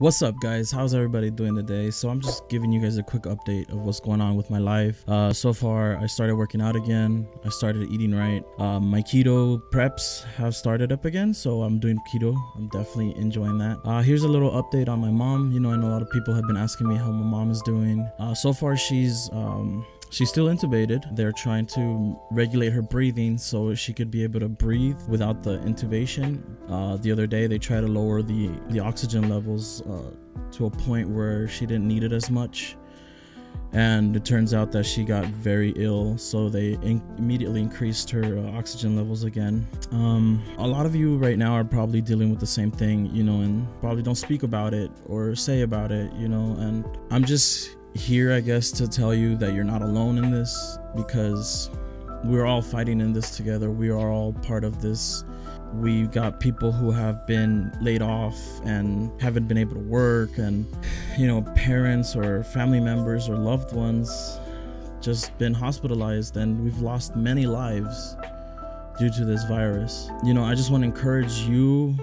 What's up, guys? How's everybody doing today? So I'm just giving you guys a quick update of what's going on with my life. Uh, so far, I started working out again. I started eating right. Um, my keto preps have started up again, so I'm doing keto. I'm definitely enjoying that. Uh, here's a little update on my mom. You know, I know a lot of people have been asking me how my mom is doing. Uh, so far, she's um, She's still intubated. They're trying to regulate her breathing so she could be able to breathe without the intubation. Uh, the other day, they tried to lower the, the oxygen levels uh, to a point where she didn't need it as much. And it turns out that she got very ill, so they in immediately increased her uh, oxygen levels again. Um, a lot of you right now are probably dealing with the same thing, you know, and probably don't speak about it or say about it, you know. And I'm just here, I guess, to tell you that you're not alone in this because we're all fighting in this together. We are all part of this. We've got people who have been laid off and haven't been able to work, and you know, parents or family members or loved ones just been hospitalized, and we've lost many lives due to this virus. You know, I just want to encourage you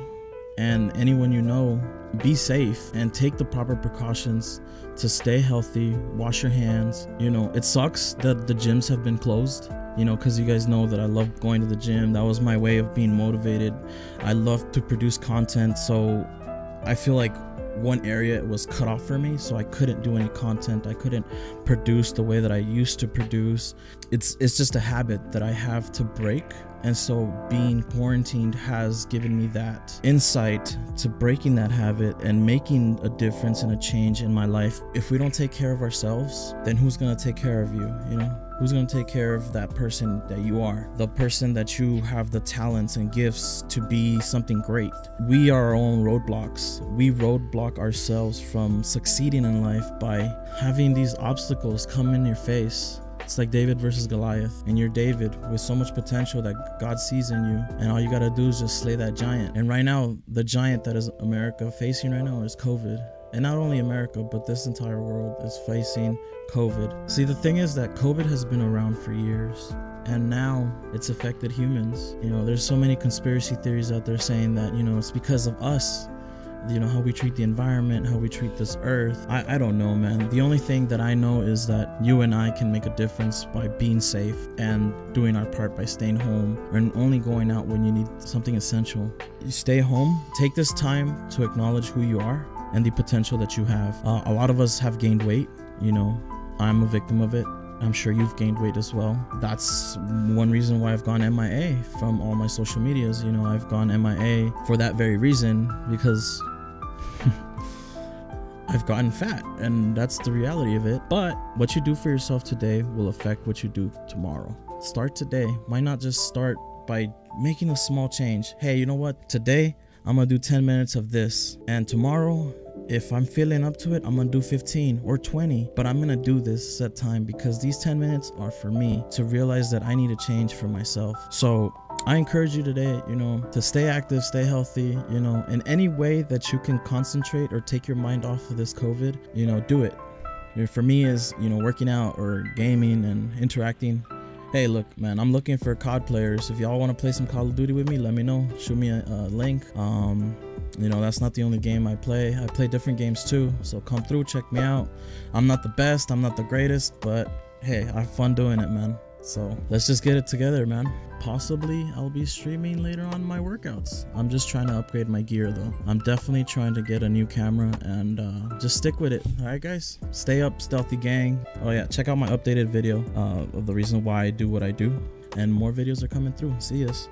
and anyone you know be safe and take the proper precautions to stay healthy wash your hands. You know it sucks that the gyms have been closed you know because you guys know that i love going to the gym. That was my way of being motivated. I love to produce content so i feel like one area was cut off for me so i couldn't do any content. I couldn't produce the way that i used to produce. It's it's just a habit that i have to break and so being quarantined has given me that insight to breaking that habit and making a difference and a change in my life. If we don't take care of ourselves, then who's going to take care of you, you know? Who's going to take care of that person that you are? The person that you have the talents and gifts to be something great. We are our own roadblocks. We roadblock ourselves from succeeding in life by having these obstacles come in your face it's like David versus Goliath, and you're David with so much potential that God sees in you, and all you gotta do is just slay that giant. And right now, the giant that is America facing right now is COVID. And not only America, but this entire world is facing COVID. See, the thing is that COVID has been around for years and now it's affected humans. You know, there's so many conspiracy theories out there saying that, you know, it's because of us you know how we treat the environment how we treat this earth. I, I don't know man. The only thing that i know is that you and i can make a difference by being safe and doing our part by staying home and only going out when you need something essential. You stay home take this time to acknowledge who you are and the potential that you have. Uh, a lot of us have gained weight you know. I'm a victim of it I'm sure you've gained weight as well. That's one reason why I've gone MIA from all my social medias. You know, I've gone MIA for that very reason because I've gotten fat, and that's the reality of it. But what you do for yourself today will affect what you do tomorrow. Start today. Why not just start by making a small change? Hey, you know what? Today, I'm gonna do 10 minutes of this, and tomorrow, if I'm feeling up to it, I'm gonna do 15 or 20, but I'm gonna do this set time because these 10 minutes are for me to realize that I need a change for myself. So I encourage you today, you know, to stay active, stay healthy, you know, in any way that you can concentrate or take your mind off of this COVID, you know, do it. For me is, you know, working out or gaming and interacting. Hey, look, man, I'm looking for COD players. If y'all want to play some Call of Duty with me, let me know. Shoot me a, a link. Um, you know, that's not the only game I play. I play different games too. So come through, check me out. I'm not the best, I'm not the greatest, but hey, I have fun doing it, man. So let's just get it together, man. Possibly I'll be streaming later on my workouts. I'm just trying to upgrade my gear though. I'm definitely trying to get a new camera and uh, just stick with it. All right, guys. Stay up, Stealthy Gang. Oh yeah, check out my updated video uh, of the reason why I do what I do. And more videos are coming through. See yous.